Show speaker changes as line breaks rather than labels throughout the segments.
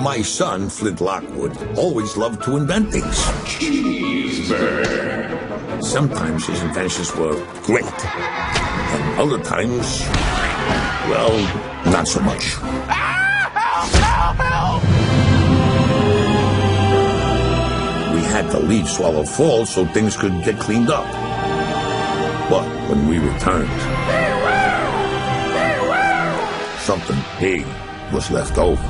My son, Flint Lockwood, always loved to invent things.
Cheeseburger.
Sometimes his inventions were great, and other times, well, not so much. We had to leave Swallow Falls so things could get cleaned up. But when we returned, something big was left over.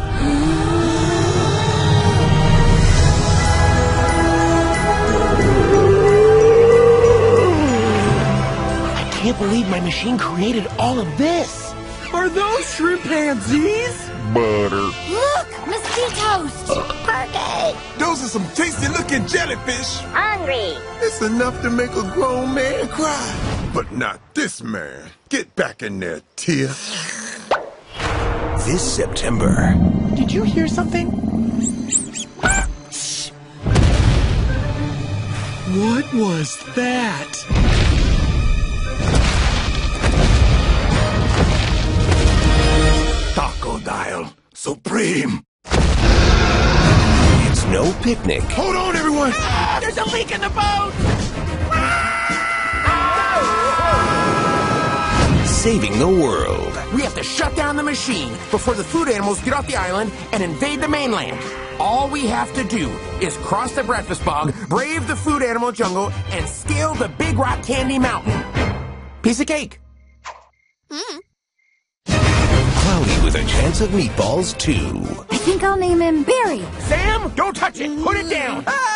I can't believe my machine created all of this.
Are those shrimpanzees?
Butter.
Look, mosquitoes. Uh. Perfect.
Those are some tasty looking jellyfish.
Hungry.
It's enough to make a grown man cry. But not this man. Get back in there, Tia.
This September,
Did you hear something?
What was that?
Tacodile Supreme.
it's no picnic,
Hold on, everyone.
Ah, there's a leak in the boat.
Saving the world.
We have to shut down the machine before the food animals get off the island and invade the mainland. All we have to do is cross the breakfast bog, brave the food animal jungle, and scale the Big Rock Candy Mountain. Piece of cake. Hmm.
Cloudy with a chance of meatballs, too.
I think I'll name him Barry.
Sam, don't touch it. Put it down. Ah.